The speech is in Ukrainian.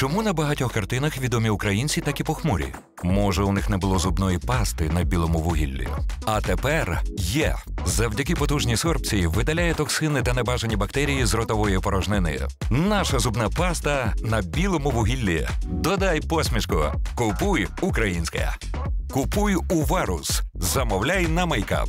Чому на багатьох картинах відомі українці такі похмурі? Може, у них не було зубної пасти на білому вугіллі? А тепер є. Завдяки потужній сорбції видаляє токсини та небажані бактерії з ротової порожнини. Наша зубна паста на білому вугіллі. Додай посмішку. Купуй українське. Купуй у Варус. Замовляй на мейкап.